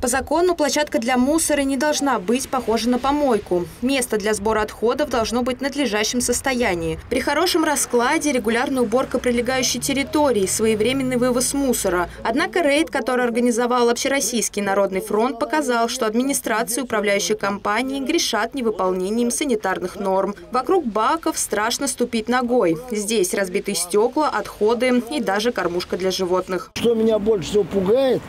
По закону площадка для мусора не должна быть похожа на помойку. Место для сбора отходов должно быть в надлежащем состоянии. При хорошем раскладе регулярная уборка прилегающей территории, своевременный вывоз мусора. Однако рейд, который организовал Общероссийский народный фронт, показал, что администрации и управляющие компании грешат невыполнением санитарных норм. Вокруг баков страшно ступить ногой. Здесь разбитые стекла, отходы и даже кормушка для животных. Что меня больше всего пугает,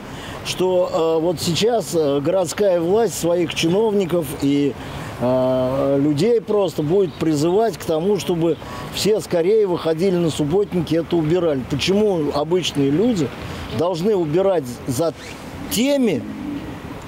что э, вот сейчас э, городская власть своих чиновников и э, людей просто будет призывать к тому, чтобы все скорее выходили на субботники и это убирали. Почему обычные люди должны убирать за теми,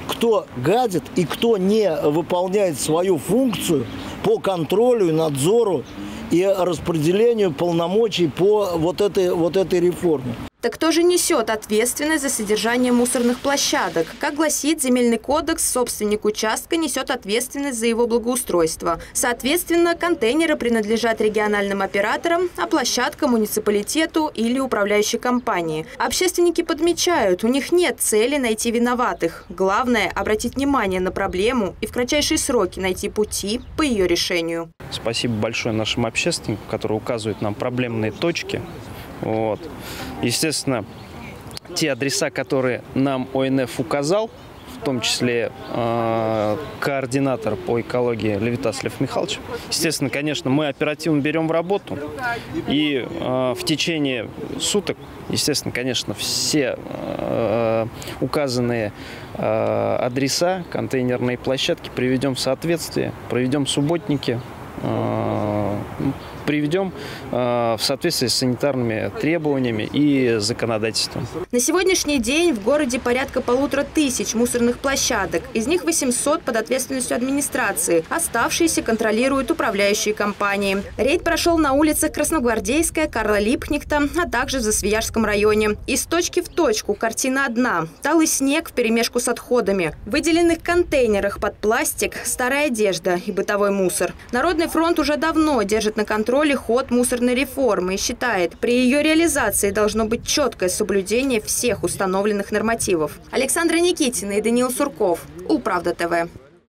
кто гадит и кто не выполняет свою функцию по контролю и надзору и распределению полномочий по вот этой, вот этой реформе. Так кто же несет ответственность за содержание мусорных площадок? Как гласит земельный кодекс, собственник участка несет ответственность за его благоустройство. Соответственно, контейнеры принадлежат региональным операторам, а площадка – муниципалитету или управляющей компании. Общественники подмечают, у них нет цели найти виноватых. Главное – обратить внимание на проблему и в кратчайшие сроки найти пути по ее решению. Спасибо большое нашим общественникам, которые указывают нам проблемные точки, вот. Естественно, те адреса, которые нам ОНФ указал, в том числе э, координатор по экологии Левитас Лев Михайлович. Естественно, конечно, мы оперативно берем в работу. И э, в течение суток, естественно, конечно, все э, указанные э, адреса, контейнерные площадки приведем в соответствие, проведем субботники, э, приведем э, в соответствии с санитарными требованиями и законодательством. На сегодняшний день в городе порядка полутора тысяч мусорных площадок. Из них 800 под ответственностью администрации. Оставшиеся контролируют управляющие компании. Рейд прошел на улицах Красногвардейская, Карла Липкнихта, а также в Засвиярском районе. Из точки в точку картина одна. Талый снег в перемешку с отходами. В выделенных контейнерах под пластик старая одежда и бытовой мусор. Народный фронт уже давно держит на контроле контроле ход мусорной реформы и считает, при ее реализации должно быть четкое соблюдение всех установленных нормативов. Александра Никитина и Даниил Сурков. Управда ТВ.